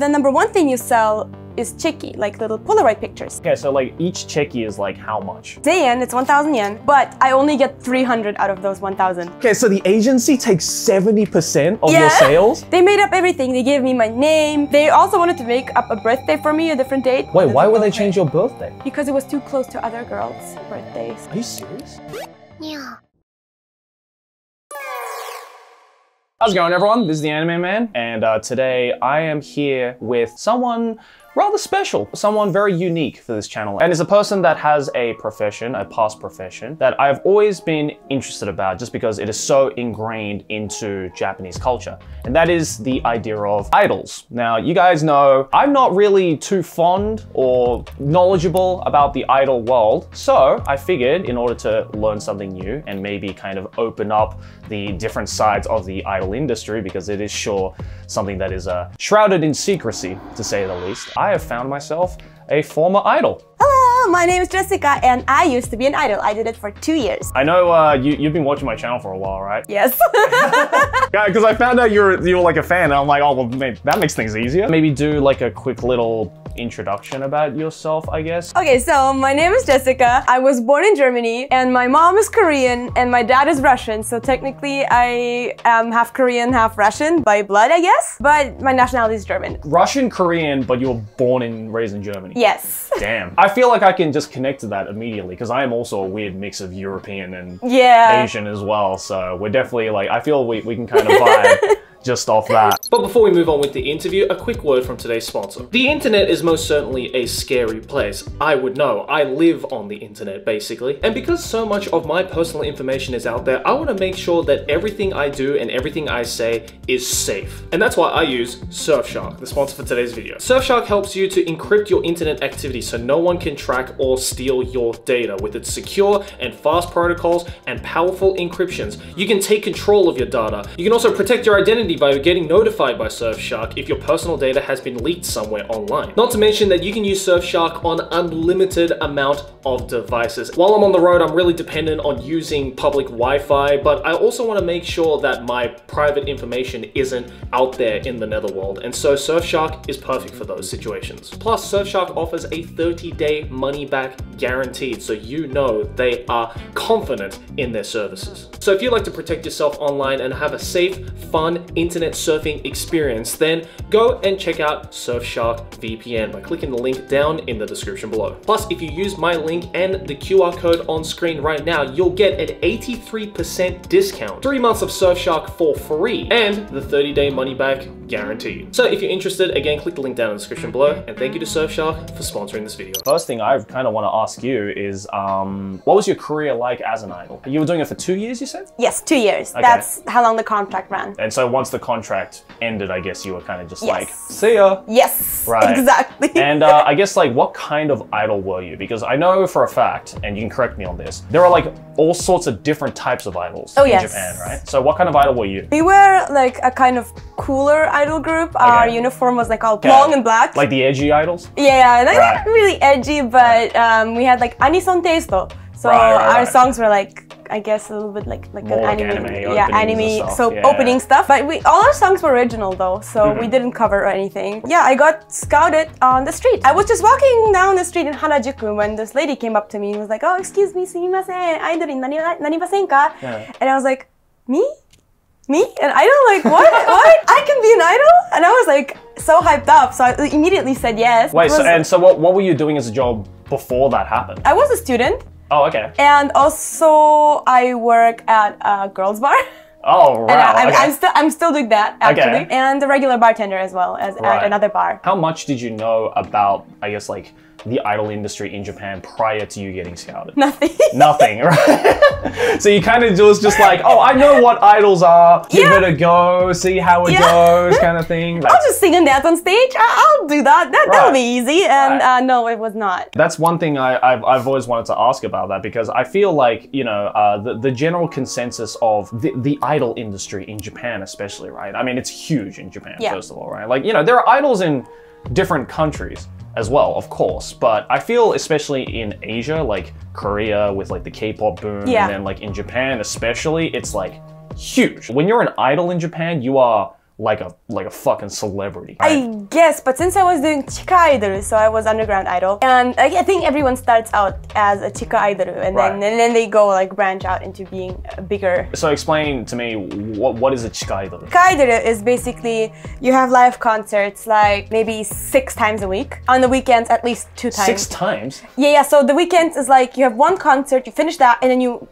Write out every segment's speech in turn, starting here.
The number one thing you sell is cheki, like little Polaroid pictures. Okay, so like each cheki is like how much? Day it's 1,000 yen, but I only get 300 out of those 1,000. Okay, so the agency takes 70% of your sales? They made up everything. They gave me my name. They also wanted to make up a birthday for me, a different date. Wait, why would they change your birthday? Because it was too close to other girls' birthdays. Are you serious? Yeah. How's it going everyone? This is the Anime Man and uh, today I am here with someone rather special, someone very unique for this channel. And is a person that has a profession, a past profession, that I've always been interested about just because it is so ingrained into Japanese culture. And that is the idea of idols. Now, you guys know I'm not really too fond or knowledgeable about the idol world. So I figured in order to learn something new and maybe kind of open up the different sides of the idol industry, because it is sure something that is uh, shrouded in secrecy, to say the least. I have found myself a former idol. Hello, my name is Jessica and I used to be an idol. I did it for two years. I know uh, you, you've been watching my channel for a while, right? Yes. yeah, because I found out you're, you were like a fan and I'm like, oh, well, that makes things easier. Maybe do like a quick little introduction about yourself, I guess. Okay, so my name is Jessica. I was born in Germany and my mom is Korean and my dad is Russian. So technically I am half Korean, half Russian by blood, I guess. But my nationality is German. Russian, Korean, but you were born and raised in Germany. Yes. Damn. I feel like I can just connect to that immediately because I am also a weird mix of European and yeah. Asian as well. So we're definitely like, I feel we, we can kind of vibe just off that. But before we move on with the interview, a quick word from today's sponsor. The internet is most certainly a scary place. I would know. I live on the internet, basically. And because so much of my personal information is out there, I want to make sure that everything I do and everything I say is safe. And that's why I use Surfshark, the sponsor for today's video. Surfshark helps you to encrypt your internet activity so no one can track or steal your data. With its secure and fast protocols and powerful encryptions, you can take control of your data. You can also protect your identity by getting notified by Surfshark if your personal data has been leaked somewhere online. Not to mention that you can use Surfshark on unlimited amount of devices. While I'm on the road, I'm really dependent on using public Wi-Fi, but I also want to make sure that my private information isn't out there in the netherworld, and so Surfshark is perfect for those situations. Plus, Surfshark offers a 30-day money-back guaranteed, so you know they are confident in their services. So if you'd like to protect yourself online and have a safe, fun, internet surfing experience, then go and check out Surfshark VPN by clicking the link down in the description below. Plus, if you use my link and the QR code on screen right now, you'll get an 83% discount, three months of Surfshark for free, and the 30-day money-back guarantee. So if you're interested, again, click the link down in the description below, and thank you to Surfshark for sponsoring this video. First thing I kind of want to ask you is, um, what was your career like as an idol? You were doing it for two years, you said? Yes, two years. Okay. That's how long the contract ran. And so once the contract ended, I guess you were kind of just yes. like, see ya. Yes, right. exactly. and uh, I guess like, what kind of idol were you? Because I know for a fact, and you can correct me on this, there are like all sorts of different types of idols oh, in yes. Japan, right? So what kind of idol were you? We were like a kind of cooler idol group. Okay. Our uniform was like all okay. long and black. Like the edgy idols? Yeah, like right. not really edgy, but um, we had like anison taste. So right, right, our songs were like I guess a little bit like like More an like anime, anime yeah, anime stuff. so yeah. opening stuff. But we all our songs were original though, so mm -hmm. we didn't cover anything. Yeah, I got scouted on the street. I was just walking down the street in Harajuku when this lady came up to me and was like, "Oh, excuse me, sumimasen, idol in narimasen ka?" And I was like, "Me?" Me? An idol? Like what? what? I can be an idol? And I was like so hyped up, so I immediately said yes. Wait, so, and so what, what were you doing as a job before that happened? I was a student. Oh, okay. And also, I work at a girls' bar. Oh, right. I'm, okay. I'm, still I'm still doing that actually, okay. and the regular bartender as well as right. at another bar. How much did you know about, I guess, like the idol industry in Japan prior to you getting scouted? Nothing. Nothing, right? so you kind of was just like, oh, I know what idols are. Give yeah. it a go, see how it yeah. goes, kind of thing. I'll just sing and dance on stage. I'll do that. That right. that'll be easy. And right. uh, no, it was not. That's one thing I, have I've always wanted to ask about that because I feel like you know uh, the the general consensus of the the idol industry in Japan, especially, right? I mean, it's huge in Japan, yeah. first of all, right? Like you know, there are idols in different countries as well, of course. But I feel especially in Asia, like Korea with like the K-pop boom, yeah. and then like in Japan especially, it's like huge. When you're an idol in Japan, you are like a like a fucking celebrity. I guess, but since I was doing Chika Idol, so I was underground idol, and I, I think everyone starts out as a Chika Idol, and Right. then and then they go like branch out into being bigger. So explain to me what what is a chikaido? Chika Idol is basically you have live concerts like maybe six times a week. On the weekends, at least two times. Six times. Yeah, yeah. So the weekends is like you have one concert, you finish that, and then you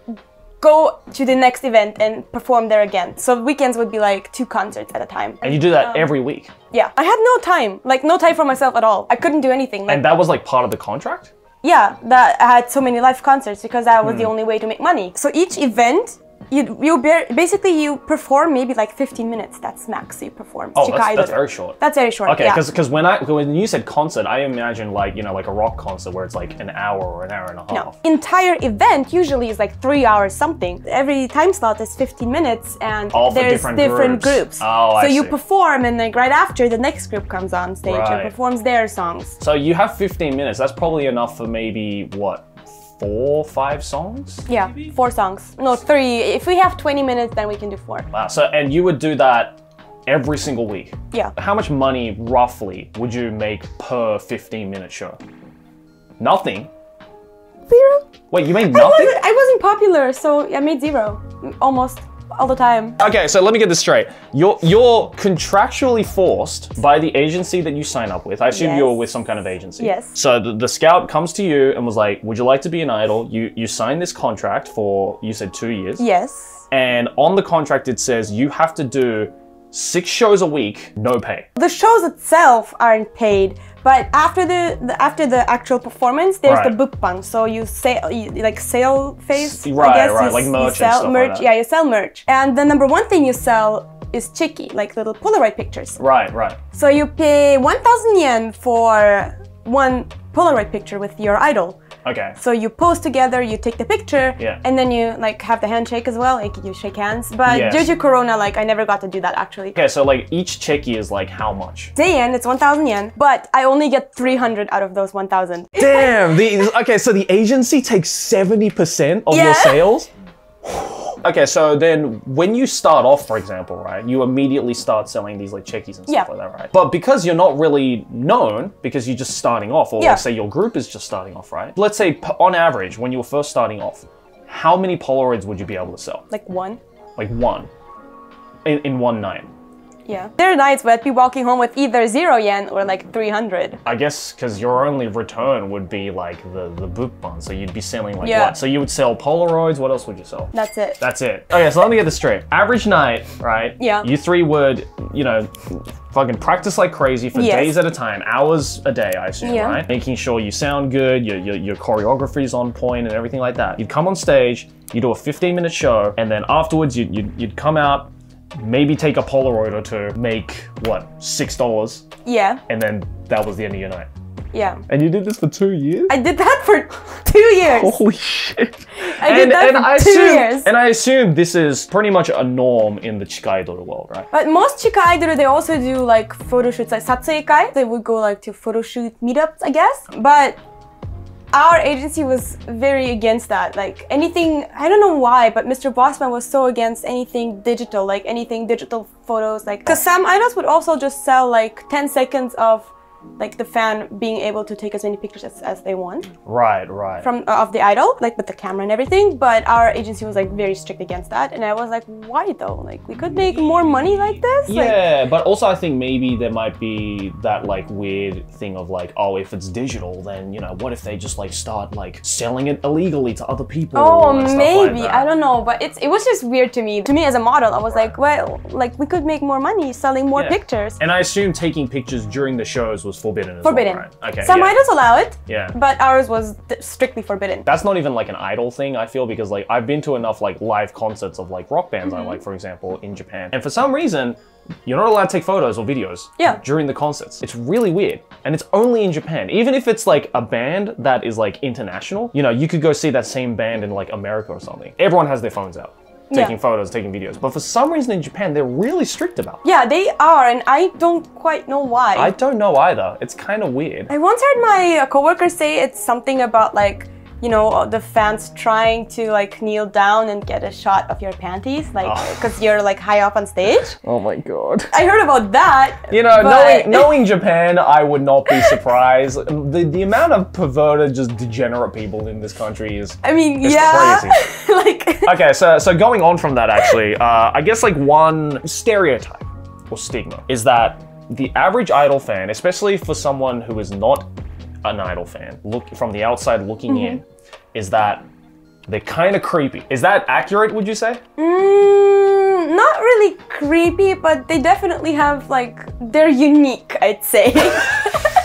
go to the next event and perform there again. So weekends would be like two concerts at a time. And you do that every week. Yeah, I had no time, like no time for myself at all. I couldn't do anything. Like, And that was like part of the contract? yeah, that I had so many live concerts because that was the Hmm. only way to make money. So each event, you you bear, basically you perform maybe like 15 minutes. That's max you perform. Oh, that's, that's very short. That's very short. Okay, yeah. because when I when you said concert, I imagine like you know like a rock concert where it's like an hour or an hour and a half. No. Entire event usually is like three hours something. Every time slot is 15 minutes and All there's different groups. Oh, so I you see. perform and like right after the next group comes on stage Right. and performs their songs. So you have 15 minutes. That's probably enough for maybe what four, five songs. Yeah, four songs. No, three. If we have 20 minutes, then we can do four. Wow. So and you would do that every single week. Yeah. How much money roughly would you make per 15 minute show? Nothing. Zero? Wait, you made I nothing? wasn't, I wasn't popular, so I made zero. Almost all the time. Okay, so let me get this straight. You're you're contractually forced by the agency that you sign up with. I assume Yes. you're with some kind of agency. Yes. So the, the scout comes to you and was like, "Would you like to be an idol?" You you sign this contract for you said two years. Yes. And on the contract it says you have to do six shows a week, no pay. The shows itself aren't paid, but after the, the after the actual performance, there's Right. the buppan. So you say you, like sale phase, Right, I guess. right, you, like you merch and sell stuff like merch. that. yeah, you sell merch, and the number one thing you sell is cheki, like little Polaroid pictures. Right, right. So you pay 1,000 yen for one Polaroid picture with your idol. Okay. So you pose together, you take the picture, Yeah. and then you like have the handshake as well. Like you shake hands. But Yes. due to Corona, like I never got to do that actually. Okay, so like each cheki is like how much? Day yen, it's 1,000 yen, but I only get 300 out of those 1,000. Damn. The okay, so the agency takes 70% of your Yeah. sales? Okay, so then when you start off, for example, right, you immediately start selling these like chekis and stuff Yeah. like that, right? But because you're not really known, because you're just starting off, or Yeah. let's say your group is just starting off, right? Let's say on average, when you were first starting off, how many Polaroids would you be able to sell? Like one. Like one in, in one night. Yeah. There are nights where I'd be walking home with either zero yen or like 300. I guess because your only return would be like the the buppan. so you'd be selling like Yeah. what? So you would sell Polaroids. What else would you sell? That's it. That's it. Okay, so let me get this straight. Average night, right? Yeah. You three would, you know, fucking practice like crazy for Yes. days at a time, hours a day, I assume, Yeah. right? Making sure you sound good, your, your, your choreography's on point and everything like that. You'd come on stage, you do a 15 minute show, and then afterwards you'd, you'd, you'd come out, maybe take a Polaroid or two, make what, $6, Yeah. and then that was the end of your night. Yeah. And you did this for two years? I did that for two years. Holy shit. I did that for I two assume, years. And I assume this is pretty much a norm in the Chikaido world, right? But most Chika Idol, they also do like photo shoots, like satsui They would go like to photo shoot meetups, I guess. But our agency was very against that. Like anything, I don't know why, but Mr. Bossman was so against anything digital, like anything digital photos. Like, because some idols would also just sell like 10 seconds of like the fan being able to take as many pictures as, as they want Right, right. from uh, of the idol, like with the camera and everything. But our agency was like very strict against that, and I was like, why though? Like we could make more money like this. Like, yeah, but also I think maybe there might be that like weird thing of like, oh, if it's digital, then you know, what if they just like start like selling it illegally to other people? Oh, maybe like? I don't know, but it's it was just weird to me. To me as a model, I was like, well, like we could make more money selling more Yeah. pictures. And I assume taking pictures during the shows was forbidden as Forbidden. well, right? Okay. Some yeah. idols allow it, Yeah. but ours was strictly forbidden. that's not even like an idol thing i feel because like i've been to enough like live concerts of like rock bands Mm-hmm. i like for example in japan and for some reason you're not allowed to take photos or videos Yeah. during the concerts it's really weird and it's only in japan even if it's like a band that is like international you know you could go see that same band in like america or something everyone has their phones out Yeah. taking photos taking videos but for some reason in japan they're really strict about it Yeah, they are, and I don't quite know why. i don't know either it's kind of weird I once heard my coworker say it's something about like you know, uh, the fans trying to like kneel down and get a shot of your panties, like ah. Oh. because you're like high up on stage. Oh my god. I heard about that. You know, but- knowing, knowing Japan, I would not be surprised. The, the amount of perverted, just degenerate people in this country is. I mean, It's yeah, like Okay, so so going on from that, actually, uh, I guess like one stereotype or stigma is that the average idol fan, especially for someone who is not an idol fan, look from the outside looking mm-hmm. in, is that they're kind of creepy. Is that accurate? Would you say? mm, not really creepy, but they definitely have like they're unique. I'd say.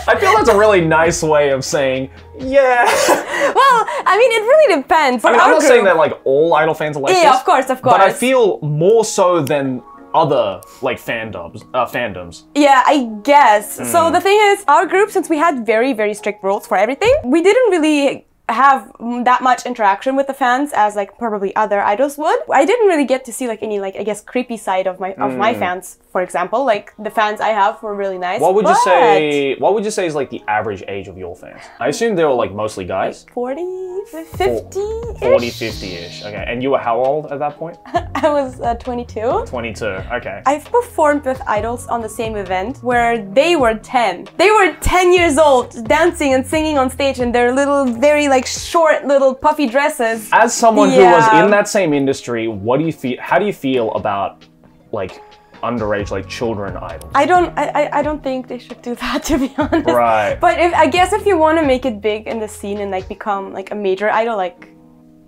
I feel that's a really nice way of saying, yeah. well, I mean, it really depends. I mean, I'm not saying that like all idol fans are like Yeah, this. of course, of course. But I feel more so than other like fandoms, uh, fandoms. Yeah, I guess. Hmm. So the thing is, our group, since we had very, very strict rules for everything, we didn't really have mm, that much interaction with the fans as like probably other idols would. I didn't really get to see like any like I guess creepy side of my of my fans, for example. Like the fans I have were really nice. What would you say? What would you say is like the average age of your fans? I assume they were like mostly guys. 40, 50 40, 50-ish. Okay, and you were how old at that point? I was uh, 22. 22. Okay. I've performed with idols on the same event where they were 10. They were 10 years old, dancing and singing on stage in their little, very like short little puffy dresses. As someone who was in that same industry, what do you feel? How do you feel about like underage, like children idols? I don't, I, I, don't think they should do that to be honest. Right. But if I guess if you want to make it big in the scene and like become like a major idol, like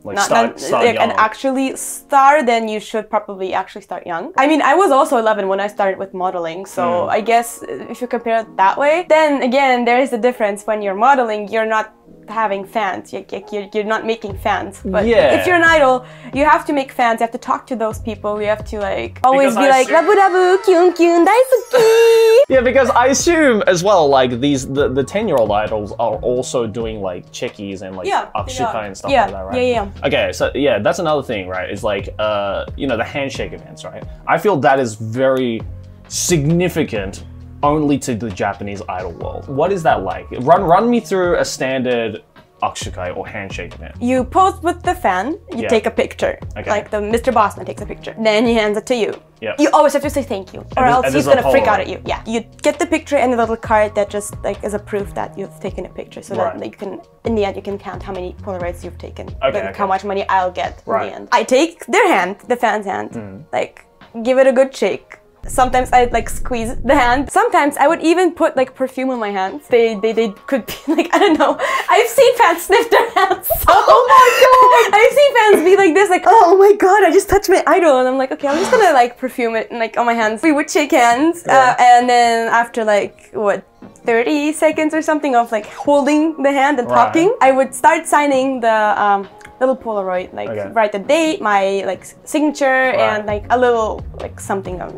Like not, start, not start like an young. actually star, then you should probably actually start young. I mean, I was also 11 when I started with modeling, so Hmm. I guess if you compare it that way, then again, there is a difference when you're modeling, you're not having fans, you- you- you're, you're not making fans. But Yeah. if you're an idol, you have to make fans, you have to talk to those people, you have to like always Because be I like, rabu rabu, kyun kyun, daisuki. Yeah, because I assume as well, like these the the ten year old idols are also doing like chekis and like Yeah, are. and stuff Yeah, like that, right? yeah, yeah. Okay, so yeah, that's another thing, right? Is like uh you know the handshake events, right? I feel that is very significant only to the Japanese idol world. What is that like? Run run me through a standard akushukai or handshake event. You pose with the fan, you Yeah. take a picture. Okay. Like the Mr. Bossman takes a picture. Then he hands it to you. Yeah. You always have to say thank you, or else he's gonna freak out at you. Yeah. You get the picture and a little card that just like is a proof that you've taken a picture, so Right. that you can, in the end, you can count how many Polaroids you've taken, Okay, like okay. how much money I'll get in the end. I take their hand, the fan's hand, mm. like give it a good shake. Sometimes I'd like squeeze the hand. Sometimes I would even put like perfume on my hands. They they, they could be like I don't know. I've seen fans sniff their hands. So, oh my god! I've seen fans be like this, like oh my god, I just touched my idol, and I'm like okay, I'm just gonna like perfume it and like on my hands. We would shake hands, uh, and then after like what 30 seconds or something of like holding the hand and Right. talking, I would start signing the um, little Polaroid, like Okay. write the date, my like signature, and like a little like something, um,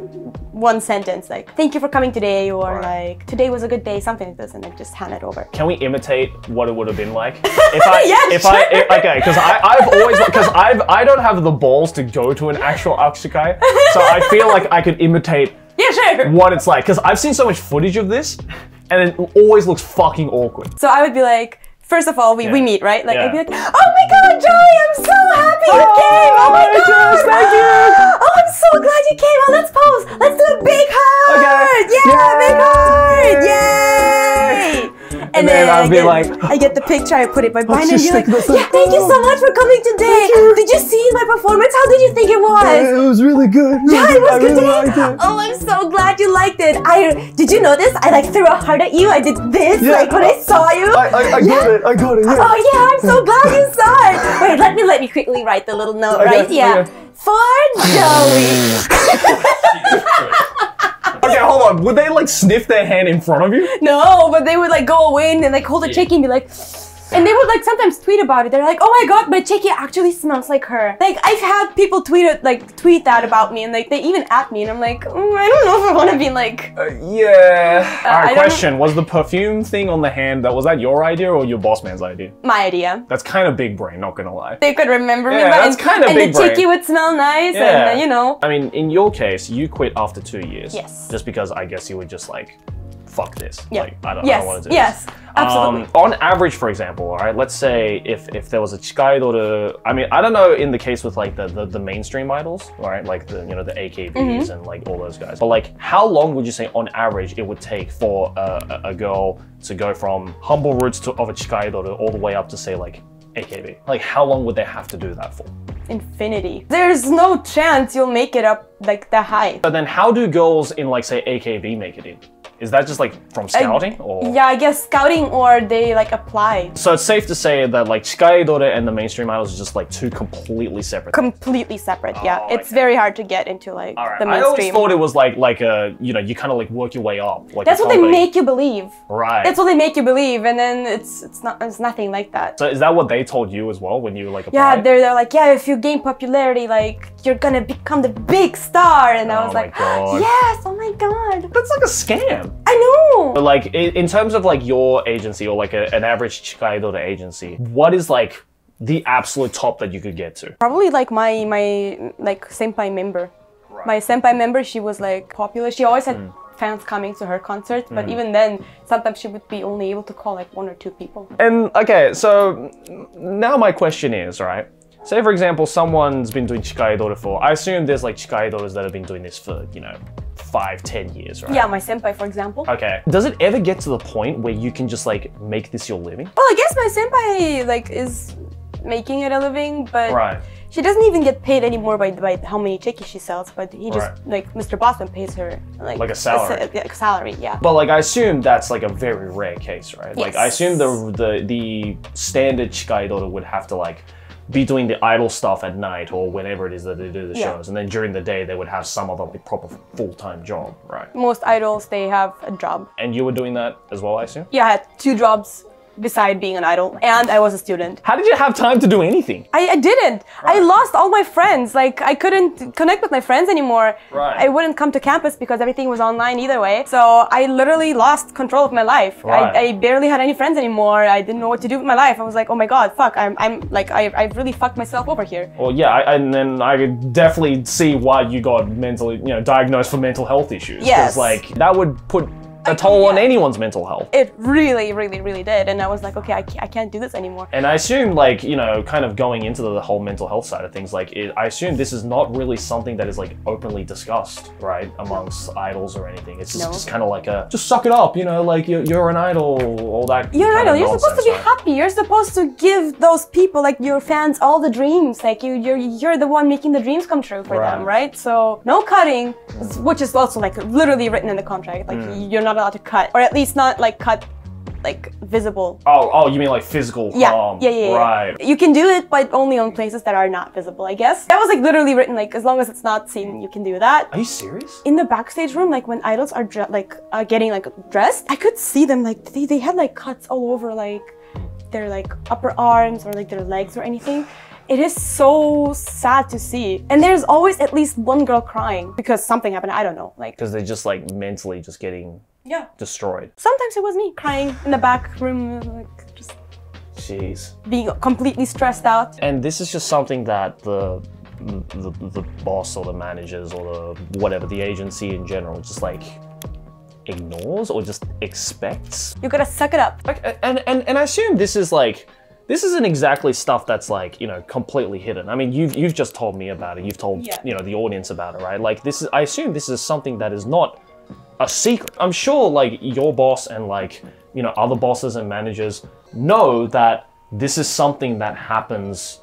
one sentence like "Thank you for coming today" or Right. like "Today was a good day," something like this, and then just hand it over. Can we imitate what it would have been like? If I, Yeah, if I, if- okay, because I've always, because I've, I don't have the balls to go to an actual akushukai, so I feel like I could imitate Yeah, sure. what it's like. Because I've seen so much footage of this, and it always looks fucking awkward. So I would be like. First of all, we, we meet, right? Like, I'd be like, oh my god, Joey, I'm so happy you Oh, came! Oh my god! Jess, thank you. Oh, I'm so glad you came! Oh, let's pose! Let's do a big heart! Okay. Yeah, big heart! Yay! Yay! And then I I'll be get, like, I get the picture, I put it by oh, mine, and you're like, yeah, thank you so much for coming today. Did you see my performance? How did you think it was? It was really good. Yeah, it was good today. Oh, I'm so glad you liked it. I did you notice? I like threw a heart at you. I did this Yeah. like when I saw you. I, I, I got it. I got it. Yeah. Oh yeah, I'm so glad you saw it. Wait, let me let me quickly write the little note, Okay, right? Yeah. okay. For Joey. Okay, hold on. Would they like sniff their hand in front of you? no, but they would like go away and then like hold a cheki and be like and they would like sometimes tweet about it. They're like, "Oh my god, my cheki actually smells like her." Like I've had people tweet it, like tweet that about me, and like they even at me, and I'm like, mm, I don't know if I want to be like. Uh, yeah. All I Question: Was the perfume thing on the hand that was that your idea or your boss man's idea? My idea. That's kind of big brain. Not gonna lie. They could remember me, Yeah, but that's and, kinda and big the brain. cheki would smell nice, Yeah. and uh, you know. I mean, in your case, you quit after two years. Yes. Just because I guess you were just like fuck this. Yeah. Like, I don't, I yes. don't want to do yes. this. Absolutely. Um, on average, for example, all right, let's say if, if there was a Chikaido I mean, I don't know in the case with like the, the, the mainstream idols, right? Like the, you know, the AKBs Mm-hmm. and like all those guys. But like, how long would you say on average it would take for a, a, a girl to go from humble roots to, of a Chikaido all the way up to say like AKB? Like, how long would they have to do that for? Infinity. There's no chance you'll make it up like that high. But then how do girls in like say AKB make it in? Is that just like from uh, scouting or? Yeah, I guess scouting or they like apply. So it's safe to say that like Chikaido and the mainstream idols are just like two completely separate. Completely separate. Yeah, Oh, it's okay. very hard to get into like right. the I always mainstream. thought it was like like a you know you kind of like work your way up. Like That's what they make you believe. Right. That's what they make you believe, and then it's it's not it's nothing like that. so is that what they told you as well when you like Yeah, they're, they're like, yeah, if you gain popularity, like you're gonna become the big star, and I Oh was like, God. yes, oh my god, That's like a scam. I know. But like in, in terms of like your agency or like a, an average Chikaido agency, what is like the absolute top that you could get to? Probably like my my like senpai member. My senpai member, she was like popular. She always had hmm. fans coming to her concert, but hmm. even then, sometimes she would be only able to call like one or two people. And okay, so now my question is, right? Say for example, someone's been doing Chikaido for, I assume there's like Chikaidos that have been doing this for, you know, five, ten years, right? Yeah, my senpai, for example. Okay. Does it ever get to the point where you can just like make this your living? Well, I guess my senpai like is making it a living, but Right. she doesn't even get paid anymore by, by how many chekis she sells. But he just Right. like Mr. Bossman pays her like Like a salary. sa- yeah, salary, yeah. But like I assume that's like a very rare case, right? Like I assume the the the standard Chikaido would have to like be doing the idol stuff at night or whenever it is that they do the Yeah. shows, and then during the day they would have some other like proper full time job, right? Most idols they have a job. And you were doing that as well, I assume. Yeah, I had two jobs beside being an idol, and I was a student. How did you have time to do anything? I, I didn't. I lost all my friends. Like I couldn't connect with my friends anymore. Right. I wouldn't come to campus because everything was online either way. So I literally lost control of my life. Right. I, I barely had any friends anymore. I didn't know what to do with my life. I was like, oh my god, fuck. I'm, I'm like, I, I've really fucked myself over here. Well, yeah, I, and then I could definitely see why you got mentally, you know, diagnosed for mental health issues. Yes. Because, like that would put a toll on yeah. anyone's mental health. It really, really, really did. And I was like, okay, I can't, I can't do this anymore. And I assume, like, you know, kind of going into the whole mental health side of things, like, it, I assume this is not really something that is, like, openly discussed, right, amongst idols or anything. It's just, No. just kind of like a, just suck it up, you know, like, you're, you're an idol, all that. You're an idol. You're supposed to be right? happy. You're supposed to give those people, like your fans, all the dreams. Like you, you're you're the one making the dreams come true for them, Right. right? So no cutting, which is also like literally written in the contract. Like Mm. you're not allowed to cut, or at least not like cut, like visible. Oh, oh, you mean like physical Yeah, harm? yeah, yeah, yeah. Right. You can do it, but only on places that are not visible, I guess. That was like literally written like as long as it's not seen, you can do that. Are you serious? in the backstage room, like when idols are like uh, getting like dressed, I could see them like they, they had like cuts all over like their like upper arms or like their legs or anything. It is so sad to see, and there's always at least one girl crying because something happened. I don't know, like Because they're just, like, mentally just getting yeah. destroyed. Sometimes it was me crying in the back room, like just Jeez. being completely stressed out. And this is just something that the the, the boss or the managers or the whatever the agency in general just like ignores or just expects. You gotta suck it up. And and and I assume this is like this isn't exactly stuff that's like you know completely hidden. I mean, you've you've just told me about it. You've told Yeah. you know the audience about it, right? Like this is I assume this is something that is not a secret. I'm sure like your boss and like you know other bosses and managers know that this is something that happens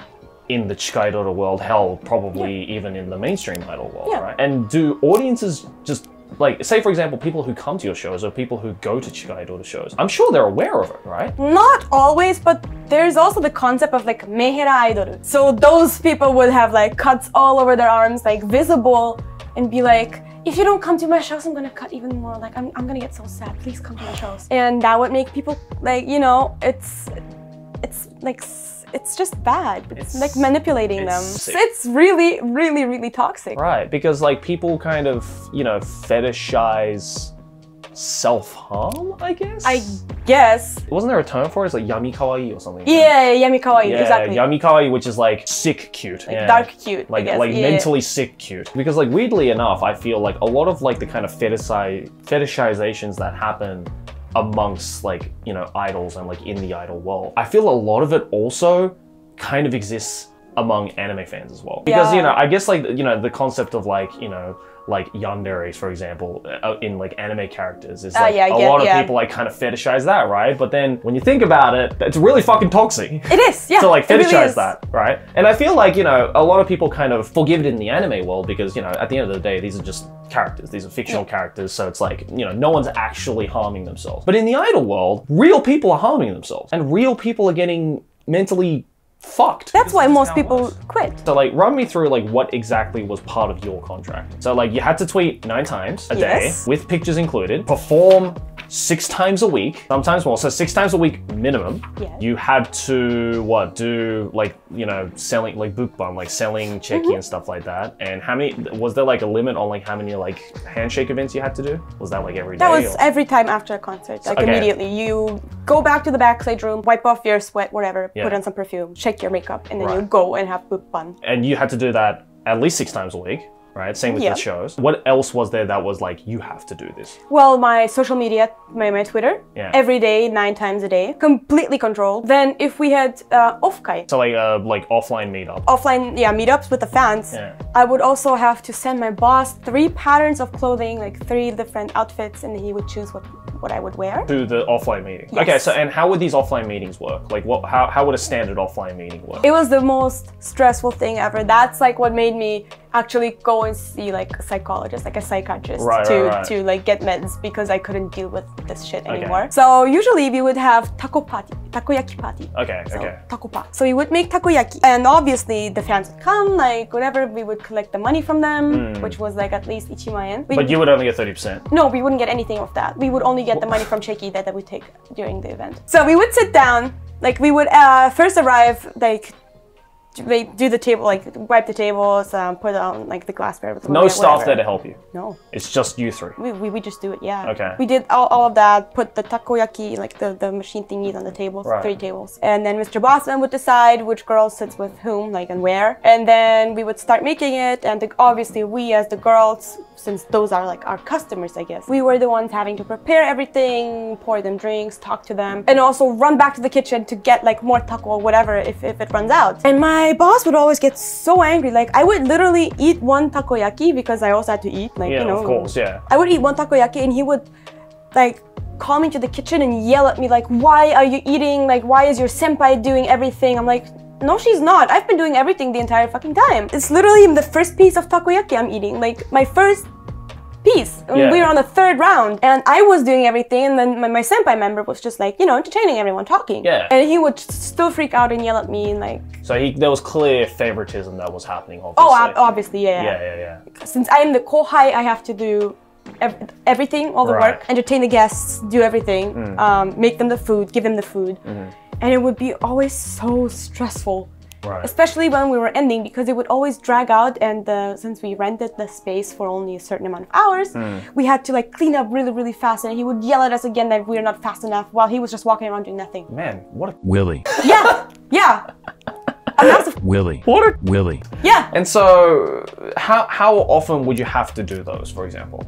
in the Chikaido world, hell, probably even in the mainstream idol world, Yeah. right? And do audiences just like say for example people who come to your shows or people who go to Chikaido shows? I'm sure they're aware of it, right? Not always, but there's also the concept of like menhera idol. So those people would have like cuts all over their arms, like visible, and be like, if you don't come to my shows, I'm gonna cut even more. Like I'm, I'm gonna get so sad. Please come to my shows. And that would make people like, you know, it's, it's like. It's just bad. It's, It's- like manipulating it's them. sick. It's really, really, really toxic. Right, because like people kind of, you know, fetishize self harm, I guess. I guess. wasn't there a term for it? It's like yami kawaii or something. Yeah, yami kawaii, Yeah, exactly. yami kawaii, which is like sick cute. Like yeah. dark cute, Like like Yeah. mentally sick cute. Because like weirdly enough, I feel like a lot of like the kind of fetishi- fetishizations that happen amongst like you know idols and like in the idol world. I feel a lot of it also kind of exists among anime fans as well. Because you know, I guess like you know the concept of like you know like yanderes for example uh, in like anime characters is Ah, like yeah, I a get- lot of yeah. people like kind of fetishize that right but then when you think about it it's really fucking toxic It is, yeah. to like it really fetishize that, right? And I feel like you know a lot of people kind of forgive it in the anime world because you know at the end of the day these are just characters, these are fictional characters, so it's like you know no one's actually harming themselves. But in the idol world, real people are harming themselves, and real people are getting mentally fucked. That's why most people works. quit. So like run me through like what exactly was part of your contract. So like you had to tweet nine times a day with pictures included, perform six times a week, sometimes more. So six times a week minimum. Yes. You had to what do like you know selling like buppan like selling cheki Mm-hmm. and stuff like that. And how many was there like a limit on like how many like handshake events you had to do? Was that like every day? That was or- every time after a concert, like okay. immediately. You go back to the backstage room, wipe off your sweat, whatever, put on some perfume, check your makeup, and then you go and have buppan. and you had to do that at least six times a week, right? Same with Yeah. the shows. What else was there that was like you have to do this? Well, my social media, my, my Twitter, Yeah. every day, nine times a day, completely controlled. Then if we had uh, offkai, So like uh like offline meetup. offline, yeah, meetups with the fans, Yeah. I would also have to send my boss three patterns of clothing, like three different outfits, and he would choose what, what I would wear. to the offline meeting. Yes. Okay, so and how would these offline meetings work? Like what how, how would a standard offline meeting work? It was the most stressful thing ever. That's like what made me actually go and see like a psychologist, like a psychiatrist, Right, to right, right. to like get meds because I couldn't deal with this shit anymore. So usually we would have taco party, takoyaki party. Okay, So, okay. taco. So we would make takoyaki, and obviously the fans would come, like whatever. We would collect the money from them, which was like at least Hmm. But you would only get 30%. no, we wouldn't get anything of that. We would only get the money from Cheki that, that we take during the event. So we would sit down, like we would uh, first arrive, like they do the table, like wipe the tables, um, put on like the glassware with the No staff there to help you. No, It's just you three. we, we, we just do it, yeah. Okay. We did all, all of that, put the takoyaki, like the, the machine thingies on the tables, Right. three tables. And then Mr. Bossman would decide which girl sits with whom, like and where. And then we would start making it. And the, obviously, we as the girls, since those are like our customers, I guess, we were the ones having to prepare everything, pour them drinks, talk to them, and also run back to the kitchen to get like more taco or whatever if, if it runs out. And my boss would always get so angry. Like, I would literally eat one takoyaki because I also had to eat, like, Yeah, you know, of course, yeah. I would eat one takoyaki and he would like call me to the kitchen and yell at me like why are you eating like why is your senpai doing everything i'm like no she's not i've been doing everything the entire fucking time it's literally the first piece of takoyaki i'm eating like my first piece Yeah. we were on the third round and i was doing everything and then my, my senpai member was just like you know entertaining everyone talking Yeah. and he would still freak out and yell at me and like So he, there was clear favoritism that was happening, obviously. oh ob- obviously yeah, yeah, yeah, yeah. since I'm the kohai, I have to do ev- everything, all the Right. Mm. work, entertain the guests, do everything, um, make them the food, give them the food, Mm-hmm. and it would be always so stressful. Right. Especially when we were ending because it would always drag out, and uh, since we rented the space for only a certain amount of hours, Mm. we had to like clean up really, really fast, and he would yell at us again that we are not fast enough while he was just walking around doing nothing. Man, what a Willie, Yeah, yeah, a massive, Willie, what a Willie. yeah. And so how how often would you have to do those, for example?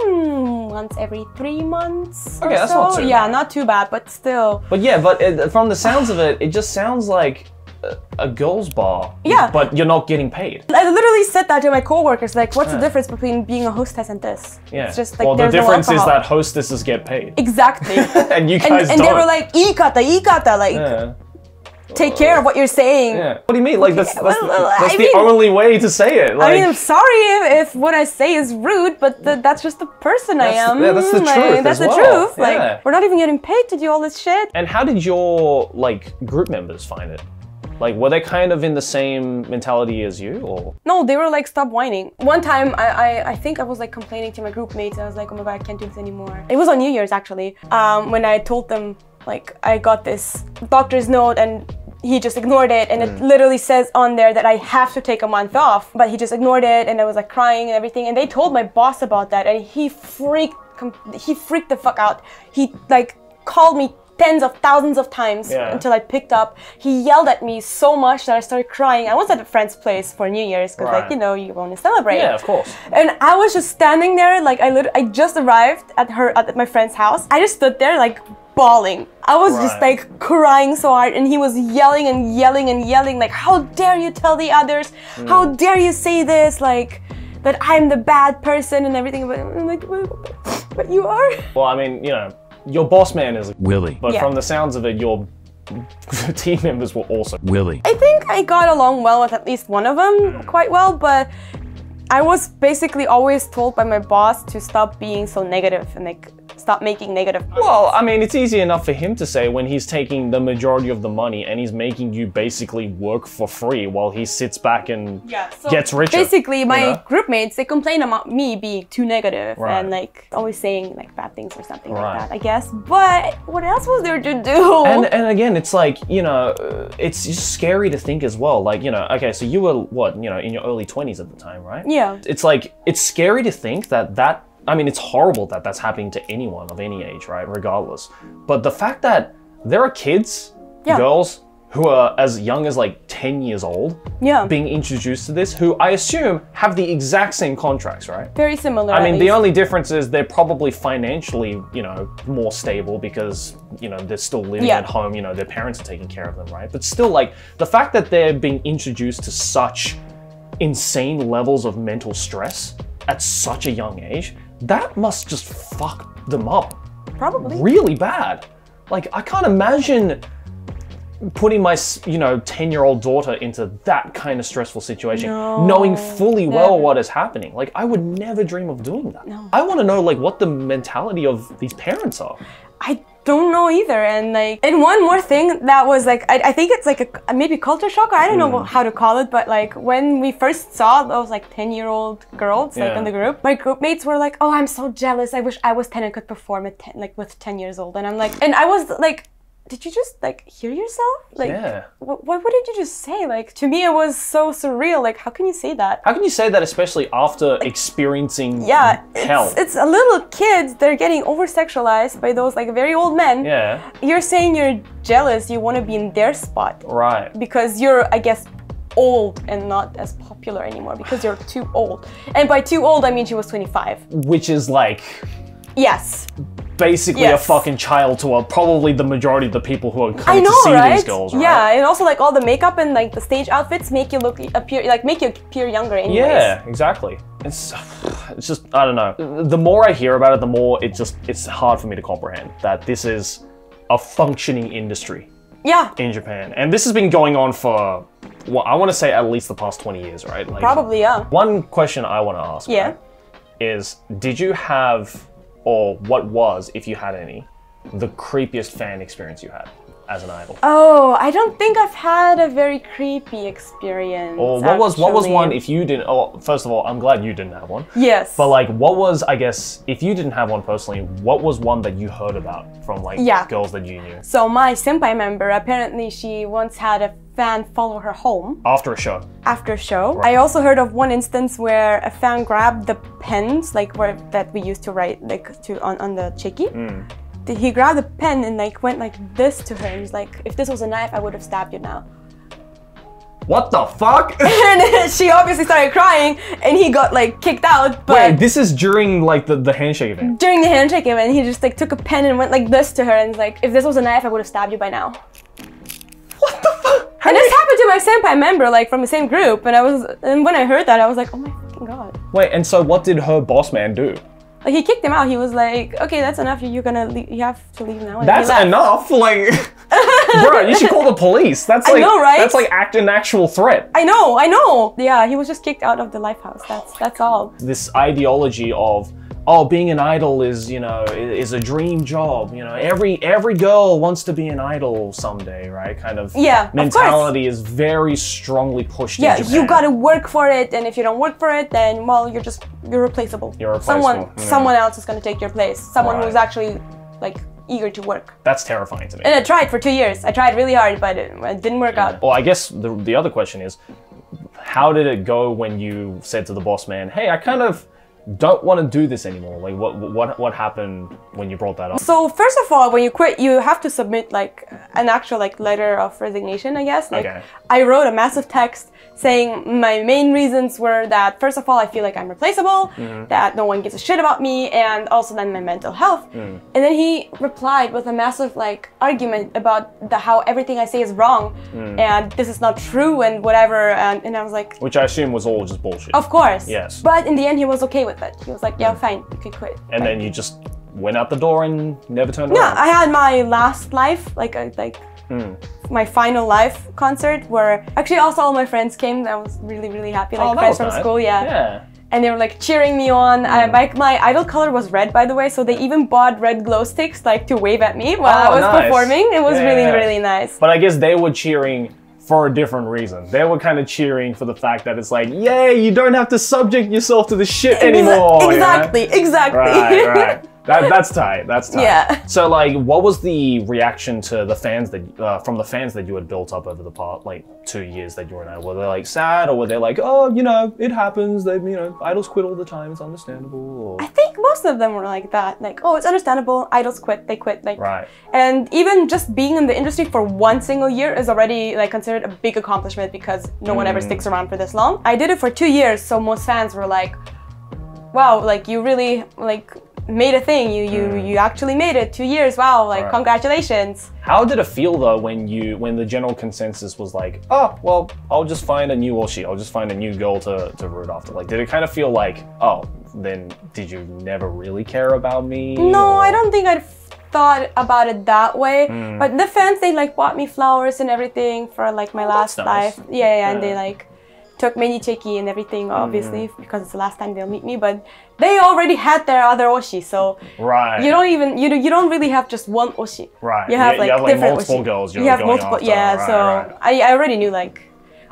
Hmm, once every three months. Okay, that's so. not too Yeah, bad. not too bad, but still. But yeah, but it, from the sounds of it, it just sounds like a, girls' bar. Yeah. But you're not getting paid. I literally said that to my coworkers. Like, what's Yeah. the difference between being a hostess and this? Yeah. It's just like well, the difference no is that hostesses get paid, exactly. and you guys and don't. they were like, "Ikata, ikata," like yeah. Take care of what you're saying. yeah. What do you mean? Like that's that's, well, well, that's I the mean- only way to say it. Like, I mean, I'm sorry if, if what I say is rude, but th- that's just the person I am. yeah, that's the Like, truth That's as the well. truth. Like, we're not even getting paid to do all this shit. and how did your like group members find it? Like, were they kind of in the same mentality as you, or No, they were like, stop whining. One time, I, I, I think I was like complaining to my group mates. I was like, oh my god, I can't do this anymore. It was on New Year's actually, um, when I told them like I got this doctor's note and he just ignored it and it mm. literally says on there that I have to take a month off but he just ignored it and I was like crying and everything and they told my boss about that and he freaked he freaked the fuck out. He like called me tens of thousands of times Yeah. until I picked up. He yelled at me so much that I started crying. I was at a friend's place for New Year's because, like, you know, you want to celebrate. Yeah, of course. And I was just standing there, like I lit- I just arrived at her at my friend's house. I just stood there like bawling. I was just like crying so hard, and he was yelling and yelling and yelling, like, "How dare you tell the others? How Mm. dare you say this? Like that I'm the bad person and everything." But I'm like, "But, but you are." Well, I mean, you know, your boss man is, Willie. but Yeah. from the sounds of it, your team members were also. Willie. I think I got along well with at least one of them quite well, but I was basically always told by my boss to stop being so negative and like stop making negative. Well, I mean, it's easy enough for him to say when he's taking the majority of the money and he's making you basically work for free while he sits back and so gets richer. Basically, my know? group mates they complain about me being too negative Right. and like always saying like bad things or something Right. like that. I guess, but what else was there to do? And, and again, it's like, you know, uh, it's just scary to think as well. Like, you know, okay, so you were what, you know, in your early 20s at the time, right? yeah, It's like, it's scary to think that that, I mean, it's horrible that that's happening to anyone of any age, right? Regardless. But the fact that there are kids, Yeah. girls, who are as young as like 10 years old yeah, being introduced to this, who I assume have the exact same contracts, right? very similar. I mean, the only difference is they're probably financially, you know, more stable because, you know, they're still living Yeah. at home, you know, their parents are taking care of them, right? But still, like, the fact that they're being introduced to such insane levels of mental stress at such a young age, that must just fuck them up probably. really bad. Like, I can't imagine putting my, you know, 10 year old daughter into that kind of stressful situation, No, knowing fully well what is happening. Like, I would never dream of doing that. I want to know, like, what the mentality of these parents are. I don't know either. And like, and one more thing that was like, I, I think it's like a maybe culture shock. Or I don't Hmm. know how to call it, but like when we first saw those like ten year old girls like Yeah. in the group, my group mates were like, "Oh, I'm so jealous. I wish I was ten and could perform at ten, like with ten years old." And I'm like, and I was like. Did you just like hear yourself? Like, Yeah. what, what, what did you just say? Like, to me, it was so surreal. Like, how can you say that? How can you say that, especially after experiencing Yeah, hell? it's, it's a little kids. They're getting over sexualized by those like very old men. yeah, You're saying you're jealous, you want to be in their spot right. because you're, I guess, old and not as popular anymore because you're too old. And by too old, I mean she was 25. Which is like Yes. Basically Yes. a fucking child to a, probably the majority of the people who are coming know, to see right? these girls, right? Yeah, and also like all the makeup and like the stage outfits make you look appear like make you appear younger anyways. Yeah, exactly. It's it's just I don't know. The more I hear about it, the more it just it's hard for me to comprehend that this is a functioning industry Yeah. in Japan, and this has been going on for well, I want to say at least the past twenty years, right? Like, Probably, yeah. One question I want to ask, Yeah. right, is did you have or what was, if you had any, the creepiest fan experience you had as an idol? Oh, I don't think I've had a very creepy experience. or what was what was one if you didn't? Oh, first of all, I'm glad you didn't have one. Yes. But like, what was I guess if you didn't have one personally, what was one that you heard about from like Yeah. girls that you knew So my senpai member, apparently she once had a fan follow her home after a show? after a show. I also heard of one instance where a fan grabbed the pens, like where that we used to write, like to on, on the cheki. Th- hmm. He grabbed a pen and like went like this to her and he's like, if this was a knife, I would have stabbed you now. What the fuck? And she obviously started crying and he got like kicked out. But Wait, this is during like the, the handshake event. during the handshake event, he just like took a pen and went like this to her and was like, if this was a knife, I would have stabbed you by now. What the fuck? And this happened to my senpai member, like from the same group, and I was, and when I heard that, I was like, oh my fucking god. Wait, and so what did her boss man do? Like he kicked him out. He was like, okay, that's enough. You- You're gonna, leave. you have to leave now. And he That's enough. Like, bro, you should call the police. That's I like know, right? that's like act an actual threat. I know, I know. Yeah, he was just kicked out of the lifehouse. That's that's all. This ideology of oh, being an idol is you know is a dream job. You know, every every girl wants to be an idol someday, right? Kind of Yeah, of mentality is very strongly pushed. Yeah, you gotta work for it, and if you don't work for it, then well, you're just you're replaceable. You're Someone, replaceable, yeah. someone else is gonna take your place. Someone Right. who's actually like eager to work. That's terrifying to me. And I tried for two years. I tried really hard, but it, it didn't work out. Well, I guess the, the other question is, how did it go when you said to the boss man, "Hey, I kind of don't want to do this anymore? Like, what what what happened when you brought that up? So first of all, when you quit, you have to submit like an actual like letter of resignation, I guess. Like Okay. I wrote a massive text saying my main reasons were that first of all, I feel like I'm replaceable, Mm-hmm. that no one gives a shit about me, and also then my mental health. Mm. And then he replied with a massive like argument about the how everything I say is wrong Mm. and this is not true and whatever. And, and I was like, Which I assume was all just bullshit. of course. Yes. But in the end, he was okay with it. He was like, yeah, fine, you can quit. and then you just went out the door and never turned around. Yeah. I had my last life, like a, like Hmm. my final live concert where actually also all my friends came. I was really really happy, like Oh, friends from nice. school, yeah. Yeah. And they were like cheering me on. I, Hmm. my, my idol color was red, by the way, so they even bought red glow sticks like to wave at me while Oh, I was nice. performing. It was Yeah, really yeah. really nice. But I guess they were cheering for a different reason. They were kind of cheering for the fact that it's like, yay, you don't have to subject yourself to the shit anymore. Exactly, exactly. Right, right. That, that's tight. That's tight. Yeah. So, like, what was the reaction to the fans that uh, from the fans that you had built up over the past like two years that you were in? Were they like sad, or were they like, oh, you know, it happens. They, you know, idols quit all the time. It's understandable. Or... I think most of them were like that. Like, oh, it's understandable. Idols quit, they quit. Like, Right. And even just being in the industry for one single year is already like considered a big accomplishment because no one ever Mm. sticks around for this long. I did it for two years, so most fans were like, "Wow, like you really like made a thing. You you you actually made it. Two years. Wow, like Mm. Right. congratulations." How did it feel though when you when the general consensus was like, oh well, I'll just find a new Oshi, I'll just find a new girl to, to root after. Like, did it kind of feel like, oh, then did you never really care about me? No, or- I don't think I'd thought about it that way. Hmm. But the fans, they like bought me flowers and everything for like my last nice. life. Yeah, yeah, and they like took many cheki and everything, obviously, Hmm. because it's the last time they'll meet me. But they already had their other oshi, so Right. you don't even you do, you don't really have just one oshi. Right. You have You- like, you have, like, different multiple oshi. girls you have multiple, after. yeah. Right, so right. I, I already knew like.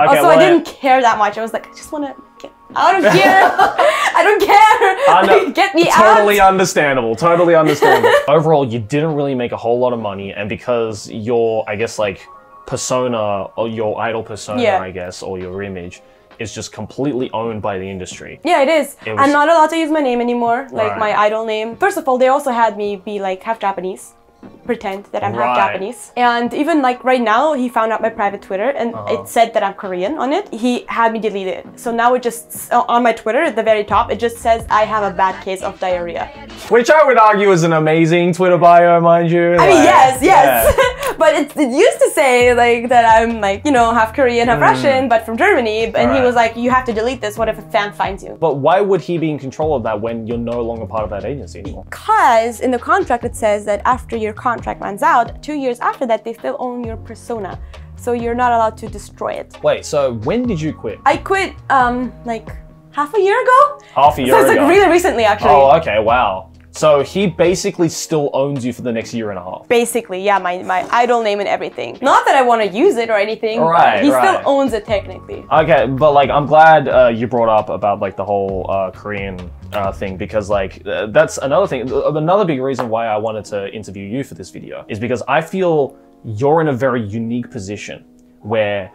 Okay, also, well, I didn't care that much. I was like, I just want to get out of here. I don't care. I know- get me totally out. Totally understandable. Totally understandable. Overall, you didn't really make a whole lot of money, and because your, I guess, like persona or your idol persona, Yeah. I guess, or your image is just completely owned by the industry. Yeah, it is. It was- I'm not allowed to use my name anymore, like Right. my idol name. First of all, they also had me be like half Japanese, pretend that I'm half Japanese. And even like right now, he found out my private Twitter and Uh-huh. it said that I'm Korean on it. He had me delete it. So now it just uh, on my Twitter at the very top, it just says I have a bad case of diarrhea. Which I would argue is an amazing Twitter bio, mind you. I mean, yes, yes. yeah. but it, it used to say like that I'm like you know half Korean, half Russian, but from Germany. And he Mm. Was like, you have to delete this. What if a fan finds you? But why would he be in control of that when you're no longer part of that agency anymore? Because in the contract it says that after your contract runs out, two years after that, they still own your persona. So you're not allowed to destroy it. Wait, so when did you quit? I quit um like half a year ago. Half a year so it's ago. like really recently actually. Oh, okay, wow. So he basically still owns you for the next year and a half. Basically, yeah, my, my idol name and everything. Not that I want to use it or anything, Right, but he right. still owns it technically. Okay, but like I'm glad uh, you brought up about like the whole uh, Korean uh, thing because like uh, that's another thing. uh, Another big reason why I wanted to interview you for this video is because I feel you're in a very unique position where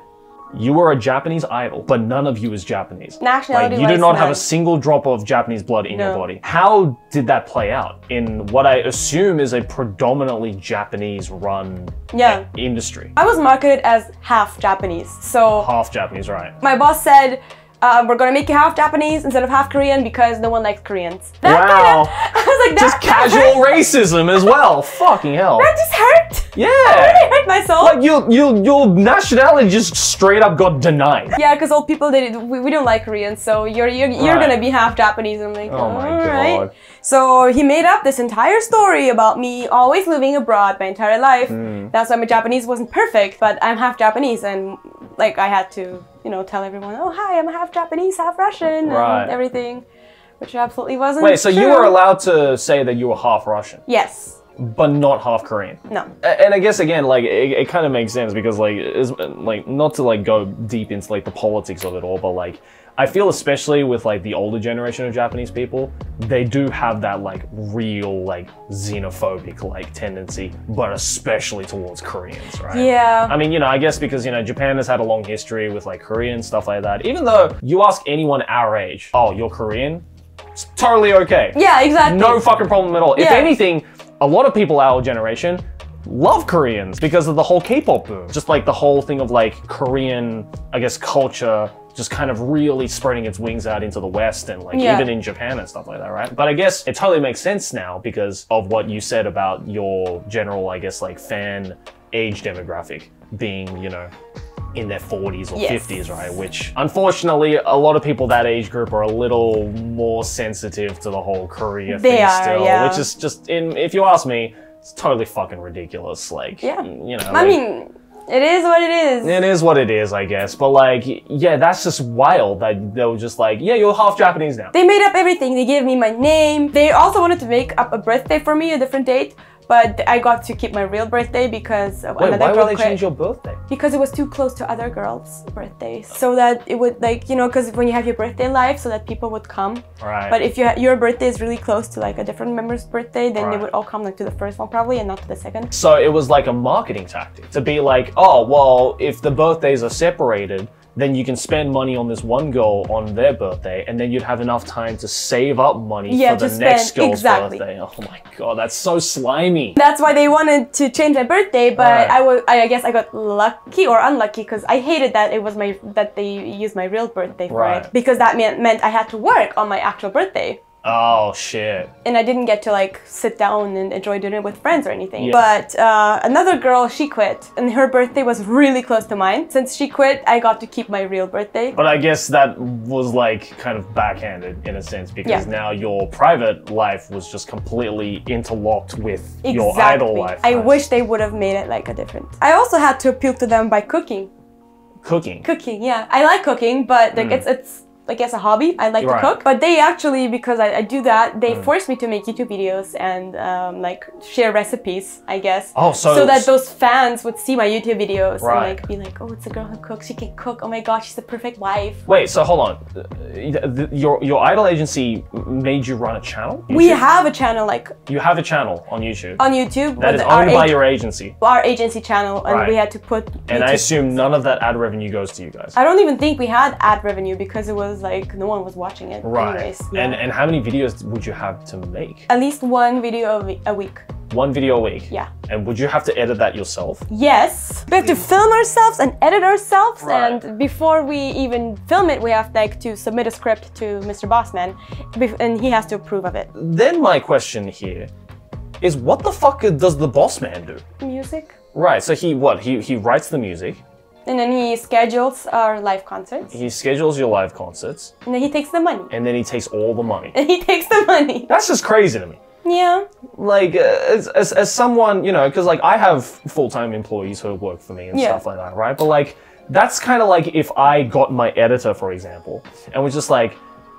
you are a Japanese idol, but none of you is Japanese. Nationality Like you do not have a single drop of Japanese blood in your body. How did that play out in what I assume is a predominantly Japanese-run Yeah. industry? I was marketed as half Japanese. So Half Japanese, right? my boss said, uh, we're gonna make you half Japanese instead of half Korean because no one likes Koreans. That Wow. I was like, that, Just casual hurt. racism as well. Fucking hell. That just hurt. Yeah. It hurt my soul. Like you, you, your nationality just straight up got denied. Yeah, because all people they we, we don't like Koreans, so you're you're, you're Right. gonna be half Japanese. I'm like, Oh my "Alright." God. So he made up this entire story about me always living abroad my entire life. Hmm. That's why my Japanese wasn't perfect, but I'm half Japanese, and like I had to, you know, tell everyone, oh hi, I'm half Japanese, half Russian, Right. and everything, which absolutely wasn't. Wait, so you were allowed to say that you were half Russian, Yes. but not half Korean. No. And I guess again, like it, it kind of makes sense because like is like not to like go deep into like the politics of it all, but like I feel especially with like the older generation of Japanese people, they do have that like real like xenophobic like tendency, but especially towards Koreans, right? Yeah. I mean, you know, I guess because, you know, Japan has had a long history with like Korean stuff like that. Even though you ask anyone our age, oh, you're Korean? It's totally okay. Yeah, exactly. No fucking problem at all. If anything, a lot of people our generation love Koreans because of the whole K-pop boom. Just like the whole thing of like Korean, I guess, culture just kind of really spreading its wings out into the West and like Yeah. even in Japan and stuff like that, right? But I guess it totally makes sense now because of what you said about your general, I guess, like fan age demographic being, you know, in their 40s or Yes. 50s, right? Which unfortunately, a lot of people that age group are a little more sensitive to the whole Korea They thing are, still, yeah. which is just, in if you ask me, it's totally fucking ridiculous. Like, Yeah. you know, I like- mean, it is what it is. it is what it is, I guess. But like, yeah, that's just wild that they were just like, yeah, you're half Japanese now. They made up everything. They gave me my name. They also wanted to make up a birthday for me, a different date. But I got to keep my real birthday because Wait, another why girl would they change your birthday? because it was too close to other girls' birthdays, so that it would like you know because when you have your birthday live, so that people would come. Right. But if you ha- your birthday is really close to like a different member's birthday, then they would all come like to the first one probably and not to the second. So it was like a marketing tactic to be like, oh, well, if the birthdays are separated, then you can spend money on this one girl on their birthday, and then you'd have enough time to save up money Yeah, for the next spend- girl's exactly. birthday. Oh my god, that's so slimy. That's why they wanted to change my birthday, but Right. I was I guess I got lucky or unlucky because I hated that it was my that they used my real birthday for Right. it because that meant meant I had to work on my actual birthday. Oh shit. and I didn't get to like sit down and enjoy dinner with friends or anything. Yeah. But uh, another girl, she quit, and her birthday was really close to mine. Since she quit, I got to keep my real birthday. But I guess that was like kind of backhanded in a sense because Yeah. now your private life was just completely interlocked with your idol life. I wish they would have made it like a different. I also had to appeal to them by cooking. cooking. Cooking, yeah, I like cooking, but like it's it's. I guess a hobby. I like Mm. Right. Mm. to cook, but they actually, because I, I do that, they force me to make YouTube videos and um, like share recipes. I guess. Oh, so- so that those fans would see my YouTube videos Right. and like be like, oh, it's a girl who cooks. She can cook. Oh my god, she's the perfect wife. Wait, so hold on. Your your idol agency made you run a channel? We have a channel like you have a channel on YouTube on YouTube, that is owned by your agency, our agency channel, and Right. we had to put. and I YouTube- assume none of that ad revenue goes to you guys. I don't even think we had ad revenue because it was like no one was watching it. Right. Anyways, And yeah. and how many videos would you have to make? at least one video a week. One video a week. Yeah. And would you have to edit that yourself? Yes, we have to mm. film ourselves and edit ourselves, Right. and before we even film it, we have like to submit a script to Mr. Bossman, and he has to approve of it. Then my question here is what the fuck does the boss man do? Music, Right, so he what? He he writes the music, and then he schedules our live concerts, he schedules your live concerts, and then he takes the money, and then he takes all the money. and he takes the money. That's just crazy to me. Yeah. like uh, as, as, as someone you know because like i have full-time employees who work for me and Yeah. stuff like that right but like that's kind of like if i got my editor for example and was just like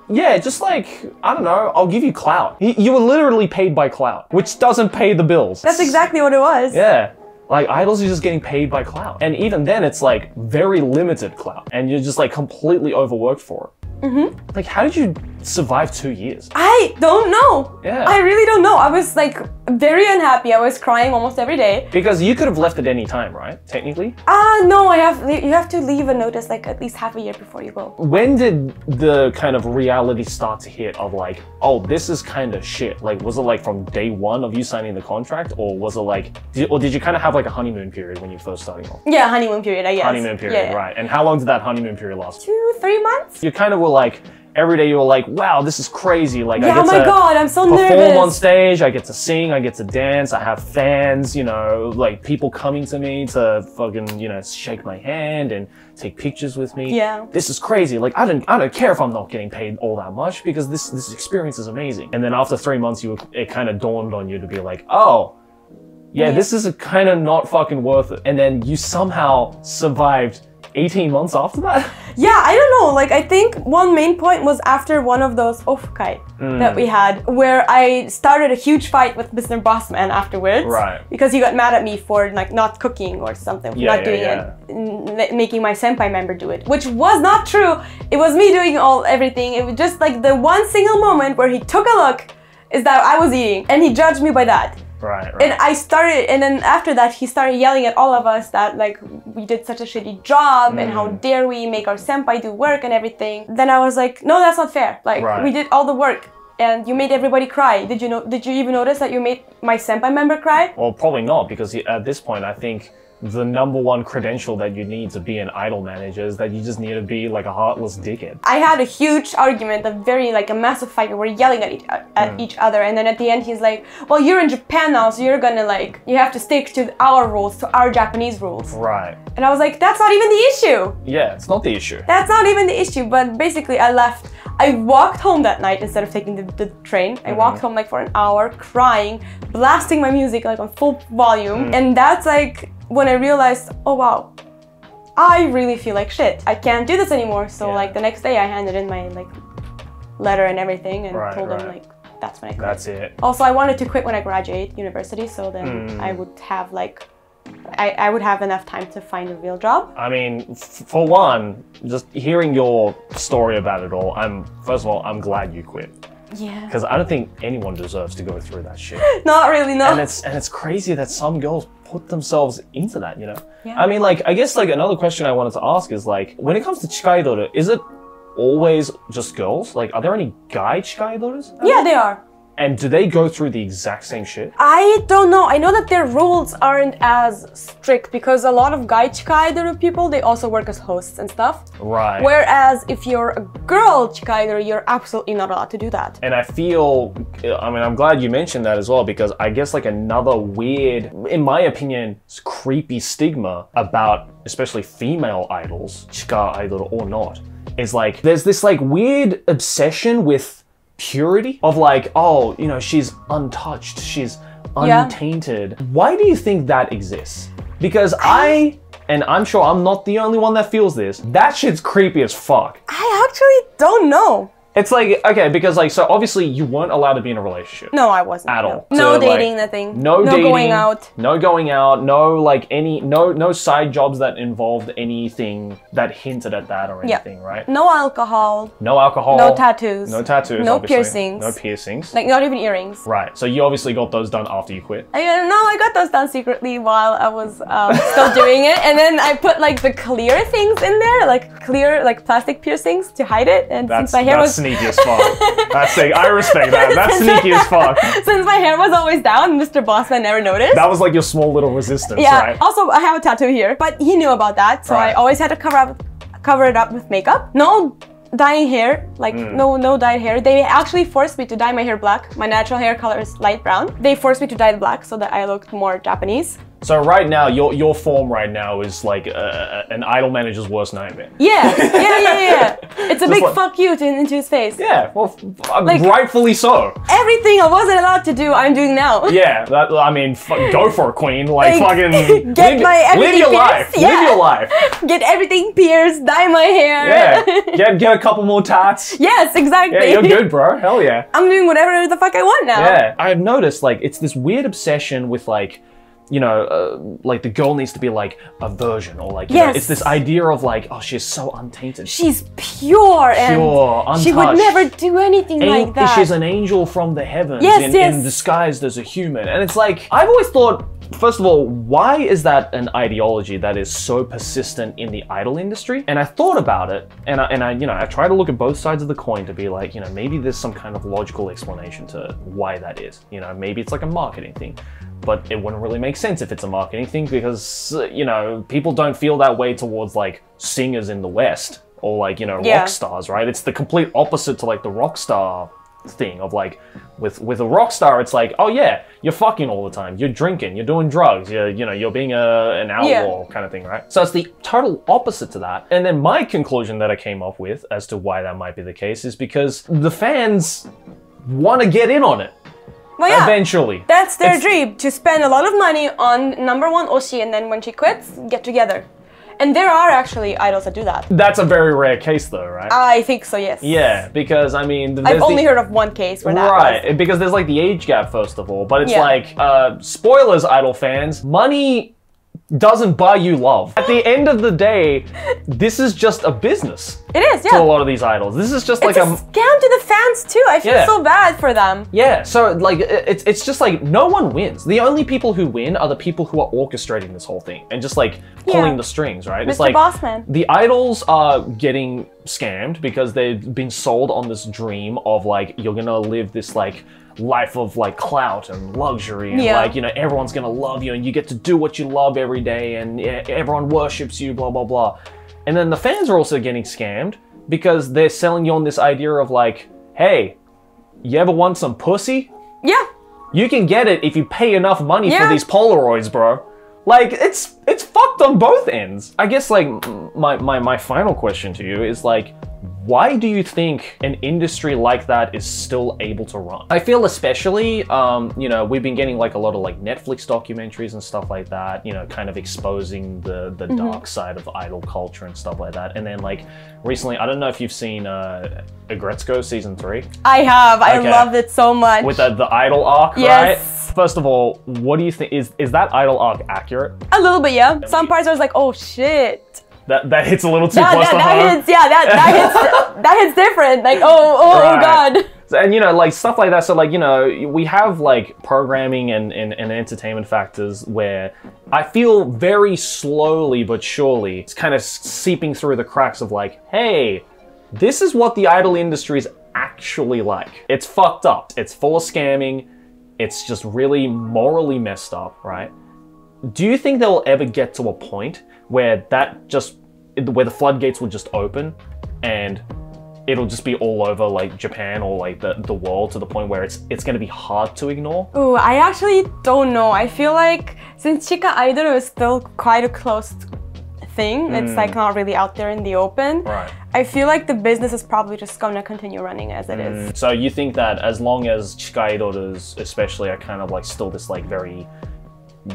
yeah just like i don't know i'll give you clout you, you were literally paid by clout which doesn't pay the bills That's exactly what it was. yeah like idols are just getting paid by clout and even then it's like very limited clout and you're just like completely overworked for it mm-hmm. like how did you survive two years I don't know. Yeah. I really don't know. I was like very unhappy. I was crying almost every day. because you could have left at any time right technically Ah, no, I have you have to leave a notice like at least half a year before you go. when did the kind of reality start to hit of like, oh, this is kind of shit? Like, was it like from day one of you signing the contract, or was it like, did, or did you kind of have like a honeymoon period when you first starting off? Yeah, honeymoon period, I guess. Honeymoon period, Yeah, yeah. right? And how long did that honeymoon period last? Two, three months? You kind of were like, every day you were like, wow, this is crazy. Like, I get oh my to god, I'm so perform nervous. on stage, I get to sing, I get to dance, I have fans, you know, like people coming to me to fucking, you know, shake my hand and take pictures with me. Yeah. This is crazy. Like I don't I don't care if I'm not getting paid all that much because this this experience is amazing. And then after 3 months you it kind of dawned on you to be like, "Oh, yeah, Yeah. this is kind of not fucking worth it." And then you somehow survived 18 months after that? Yeah, I don't know. Like, I think one main point was after one of those ofukai Mm. that we had, where I started a huge fight with Mr. Bossman afterwards. Right. Because he got mad at me for like not cooking or something, Yeah, not yeah, doing yeah. it, making my senpai member do it, which was not true. It was me doing all everything. It was just like the one single moment where he took a look is that I was eating, and he judged me by that. Right, right. And I started, and then after that, he started yelling at all of us that like we did such a shitty job and Mm. how dare we make our senpai do work and everything. Then I was like, no, that's not fair. Like Right. we did all the work. and you made everybody cry. Did you know? Did you even notice that you made my senpai member cry? Well, probably not, because at this point, I think the number one credential that you need to be an idol manager is that you just need to be like a heartless dickhead. I had a huge argument, a very like a massive fight. We were yelling at each, at mm. each other, and then at the end he's like, "Well, you're in Japan now, so you're gonna like you have to stick to our rules, to our Japanese rules." Right. And I was like, "That's not even the issue. Yeah, it's not the issue. That's not even the issue." But basically, I left. I walked home that night instead of taking the, the train. I mm-hmm. walked home like for an hour, crying, blasting my music like on full volume, mm. and that's like when I realized, oh wow, I really feel like shit. I can't do this anymore. So Yeah. like the next day I handed in my like letter and everything and Right, told them like that's when I quit. That's it. Also I wanted to quit when I graduate university so then Hmm. I would have like I, I would have enough time to find a real job. I mean, f- for one, just hearing your story about it all, I'm first of all, I'm glad you quit Yeah. because I don't think anyone deserves to go through that shit. Not really, no. and it's and it's crazy that some girls put themselves into that. You know. Yeah. I mean, like, I guess like another question I wanted to ask is like, when it comes to chikaidoru, is it always just girls? Like, are there any guy chikaidoras? yeah, they are. And do they go through the exact same shit? I don't know. I know that their rules aren't as strict because a lot of guy people they also work as hosts and stuff. Right. Whereas if you're a girl chikaidoru, you're absolutely not allowed to do that. And I feel, I mean, I'm glad you mentioned that as well because I guess like another weird, in my opinion, creepy stigma about especially female idols, chika idol or not, is like there's this like weird obsession with purity of like, oh, you know, she's untouched, she's Yeah. untainted. Why do you think that exists? Because I, and I'm sure I'm not the only one that feels this, that shit's creepy as fuck. I actually don't know. It's like okay, because like so obviously you weren't allowed to be in a relationship No, I wasn't. at no. all. No So, like, dating, nothing. No, dating, going out. No going out. No like any no no side jobs that involved anything that hinted at that or Yeah. anything, right? No alcohol. No alcohol. No tattoos. No tattoos. No obviously. piercings. No piercings. Like not even earrings. right. So you obviously got those done after you quit. I don't. I got those done secretly while I was um, still doing it, and then I put like the clear things in there, like clear like plastic piercings to hide it. And That's since my hair that's was sneaky as fuck. that's sick. I respect that. That's sneaky as fuck. since my hair was always down, Mr. Bossman never noticed. That was like your small little resistance, yeah. right? Also, I have a tattoo here, but he knew about that, so I always had to cover up, cover it up with makeup. No dyeing hair, like Hmm. no no dyed hair. They actually forced me to dye my hair black. My natural hair color is light brown. They forced me to dye it black so that I looked more Japanese. So right now, your your form right now is like uh, an idol manager's worst nightmare. Yeah, yeah, yeah, yeah. It's a big like- fuck you to, into his face. Yeah, well, f- uh, Like- rightfully so. Everything I wasn't allowed to do, I'm doing now. Yeah, that, I mean, f- go for it, queen. Like, Like, fucking get live, my live your pierced, life. yeah. Live your life. Get everything pierced, dye my hair. Yeah, get get a couple more tats. yes, exactly. Yeah, you're good, bro. Hell yeah. I'm doing whatever the fuck I want now. Yeah, I've noticed like it's this weird obsession with like, you know, uh, like the girl needs to be like a virgin or like, you know, it's this idea of like, oh, she's so untainted. She's pure and Pure, she would never do anything An- like that. She's an angel from the heavens Yes, in, yes. in disguised as a human. And it's like, I've always thought, first of all, why is that an ideology that is so persistent in the idol industry? And I thought about it, and I, and I, you know, I try to look at both sides of the coin to be like, you know, maybe there's some kind of logical explanation to why that is. You know, maybe it's like a marketing thing. But it wouldn't really make sense if it's a marketing thing because, uh, you know, people don't feel that way towards like singers in the West or like, you know, Yeah. rock stars, right? It's the complete opposite to like the rock star thing of like with with a rock star it's like oh yeah you're fucking all the time. You're drinking. You're doing drugs. You're you know you're being a an outlaw kind of thing right? So it's the total opposite to that. And then my conclusion that i came up with as to why that might be the case is because the fans want to get in on it well, yeah. eventually That's their It's- dream to spend a lot of money on number one Oshi and then when she quits, get together. And there are actually idols that do that. that's a very rare case though right I think so, yes. yeah because i mean I've only the- heard of one case where that right was. because there's like the age gap first of all but it's Yeah. like uh spoilers idol fans money doesn't buy you love. At the end of the day, this is just a business It is, to yeah. a lot of these idols. This is just like a a scam to the fans too. I feel Yeah. so bad for them. yeah. So like it's it's just like no one wins. The only people who win are the people who are orchestrating this whole thing and just like pulling Yeah. the strings, right? It's like Bossman. the idols are getting scammed because they've been sold on this dream of like you're gonna live this like life of like clout and luxury and Yeah. like you know everyone's gonna love you and you get to do what you love every day and everyone worships you blah blah blah and then the fans are also getting scammed because they're selling you on this idea of like hey you ever want some pussy Yeah. you can get it if you pay enough money for these Polaroids, bro. Like it's it's fucked on both ends. I guess like my my my final question to you is like why do you think an industry like that is still able to run? I feel especially, um, you know, we've been getting like a lot of like Netflix documentaries and stuff like that, you know, kind of exposing the the dark side of idol culture and stuff like that. And then like recently, I don't know if you've seen uh, Aggretsuko season three I have. I Okay. loved it so much. with the, the idol arc, Yes. right? First of all, what do you think is is that idol arc accurate? a little bit, yeah. Some parts I was like, oh shit. That that hits a little too That, close that, to that home. hits, yeah, that, that hits, that hits different. Like, oh, oh, oh Right. oh god. And you know, like stuff like that. So like you know, we have like programming and, and, and entertainment factors where I feel very slowly but surely it's kind of seeping through the cracks of like, hey, this is what the idol industry is actually like. It's fucked up. It's full of scamming. It's just really morally messed up, right? Do you think they'll ever get to a point where that just where the floodgates will just open and it'll just be all over like Japan or like the, the world to the point where it's it's gonna be hard to ignore? Ooh, I actually don't know. I feel like since Chika Idol is still quite a closed thing, it's like hmm. not really out there in the open. Right. I feel like the business is probably just gonna continue running as it is. Hmm. So you think that as long as chika Chikaidoras especially are kind of like still this like very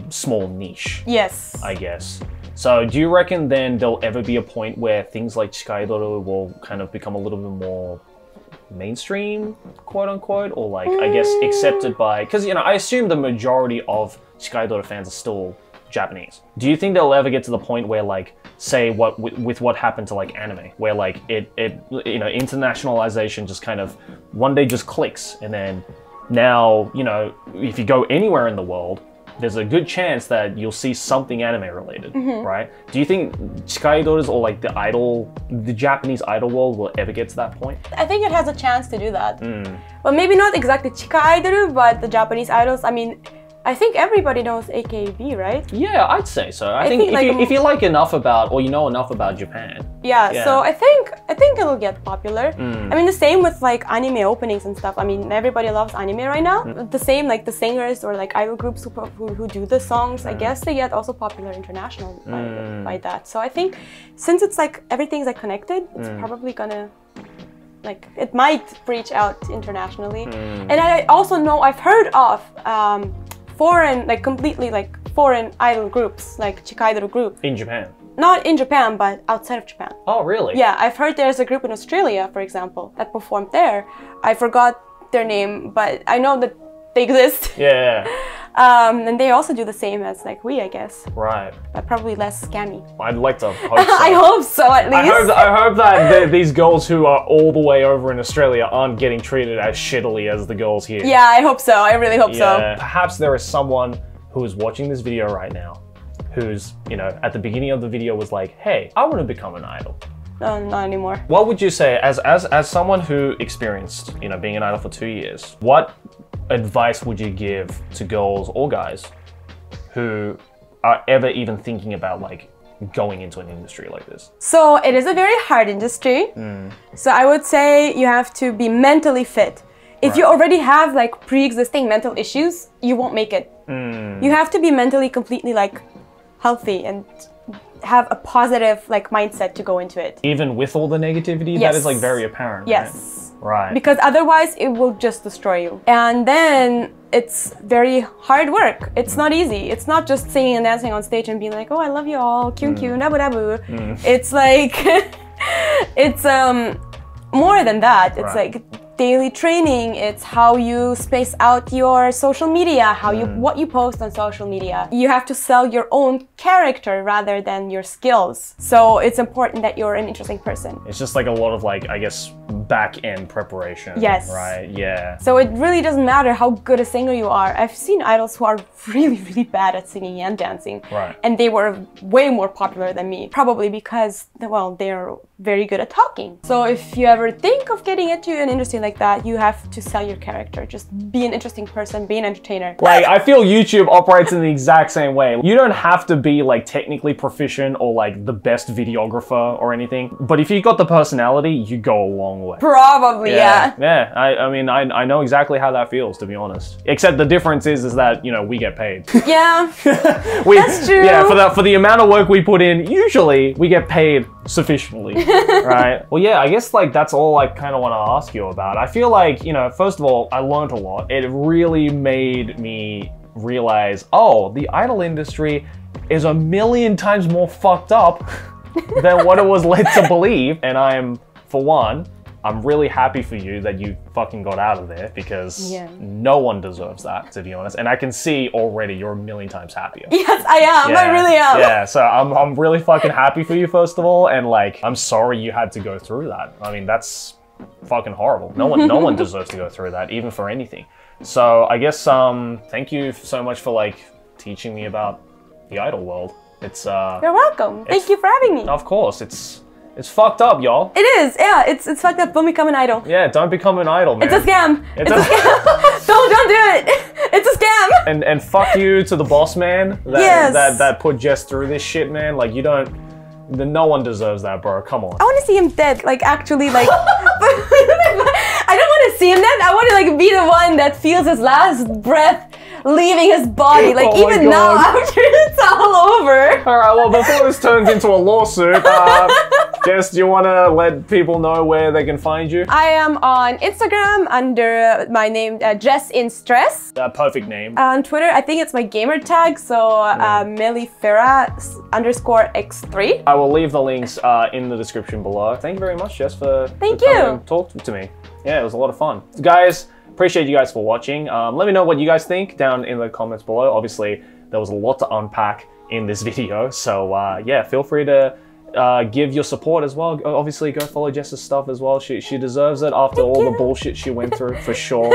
small niche, Yes. I guess. So do you reckon then there'll ever be a point where things like Chikaidoro will kind of become a little bit more mainstream, quote unquote, or like I guess mm. accepted by because you know I assume the majority of Chikaidoro fans are still Japanese. Do you think they'll ever get to the point where like say what with, with what happened to like anime, where like it it you know internationalization just kind of one day just clicks and then now you know if you go anywhere in the world there's a good chance that you'll see something anime related, right? Do you think Chikaidoras or like the idol, the Japanese idol world will ever get to that point? I think it has a chance to do that. Hmm. But maybe not exactly Chika Idol, but the Japanese idols. I mean, I think everybody knows AKB, right? Yeah, I'd say so. I, think, think, if, like, you, um, if you like enough about, or you know enough about Japan, Yeah, Yeah. so I think I think it'll get popular. Hmm. I mean, the same with like anime openings and stuff. I mean, everybody loves anime right now. Hmm. The same like the singers or like idol groups who, who, who do the songs. Hmm. I guess they get also popular international by, by that. So I think since it's like everything's like connected, it's Hmm. probably gonna like it might reach out internationally. Hmm. And I also know I've heard of um, foreign like completely like foreign idol groups like Chikaidoro group. in Japan. Not in Japan, but outside of Japan. Oh, really? Yeah, I've heard there's a group in Australia, for example, that performed there. I forgot their name, but I know that they exist. Yeah, Um, and they also do the same as like we, I guess, right. but probably less scammy. I'd like to hope so. I hope so, at least. I hope, I hope that the, these girls who are all the way over in Australia aren't getting treated as shittily as the girls here. yeah, I hope so. I really hope Yeah. Perhaps there is someone who is watching this video right now who's, you know, at the beginning of the video was like, hey, I want to become an idol. No, not anymore. What would you say as as as someone who experienced, you know, being an idol for 2 years? What advice would you give to girls or guys who are ever even thinking about like going into an industry like this? So it is a very hard industry. Mm. So I would say you have to be mentally fit. If you already have like pre-existing mental issues, you won't make it. Mm. You have to be mentally completely like healthy and have a positive like mindset to go into it. Even with all the negativity, that is like very apparent. Yes. Right. Right. Because otherwise it will just destroy you. And then it's very hard work. It's not easy. It's not just singing and dancing on stage and being like, "Oh, I love you all, kyun kyun, dabu dabu." It's like it's um more than that. It's Right. like daily training. It's how you space out your social media, how you mm. what you post on social media. You have to sell your own character rather than your skills. So it's important that you're an interesting person. It's just like a lot of like I guess back end preparation. Yes. Right. Yeah. So it really doesn't matter how good a singer you are. I've seen idols who are really, really bad at singing and dancing. Right. And they were way more popular than me. Probably because, well, they're very good at talking. So if you ever think of getting into an industry like that, you have to sell your character. Just be an interesting person, be an entertainer. Like I feel YouTube operates in the exact same way. You don't have to be like technically proficient or like the best videographer or anything, but if you've got the personality, you go a long way. Probably, yeah. Yeah, I, I mean, I, I know exactly how that feels, to be honest. Except the difference is, is that, you know, we get paid. Yeah. we, That's true. Yeah, for the, for the amount of work we put in, usually we get paid sufficiently, right? Well, yeah, I guess like that's all I kind of want to ask you about. I feel like, you know, first of all, I learned a lot. It really made me realize, oh, the idol industry is a million times more fucked up than what it was led to believe. And I'm, for one, I'm really happy for you that you fucking got out of there because Yeah. no one deserves that, to be honest. And I can see already you're a million times happier. Yes, I am. I really am. Yeah, so I'm, I'm really fucking happy for you, first of all. And like, I'm sorry you had to go through that. I mean, that's fucking horrible. No one, no one deserves to go through that, even for anything. So I guess, um, thank you so much for like teaching me about the idol world. It's, uh, You're welcome. Thank you for having me. of course, it's, it's fucked up, y'all. It is, yeah. It's it's fucked up. Don't become an idol. Yeah, don't become an idol, man. It's a scam. It's It's, a- a, scam. don't don't do it. It's a scam. and and fuck you to the boss man that Yes. that that put Jess through this shit, man. Like you don't, the, no one deserves that, bro. Come on. I want to see him dead. Like actually, like I don't want to see him dead. I want to like be the one that feels his last breath leaving his body. Like Oh even now, after it's all over. All right. Well, before this turns into a lawsuit, uh, Jess, do you want to let people know where they can find you? I am on Instagram under my name uh, Jess in Stress. That perfect name. On Twitter, I think it's my gamer tag, so uh, s- underscore x3. I will leave the links uh, in the description below. Thank you very much, Jess, for, Thank for coming you. and talk to me. Yeah, it was a lot of fun. Guys, appreciate you guys for watching. Um, let me know what you guys think down in the comments below. Obviously, there was a lot to unpack in this video, so uh, yeah, feel free to uh, give your support as well. Obviously, go follow Jess's stuff as well. She, she deserves it after all the bullshit she went through, for sure.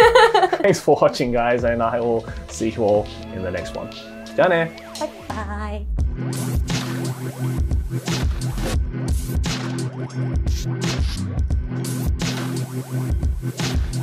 Thanks for watching, guys, and I will see you all in the next one. Done. Bye. Thank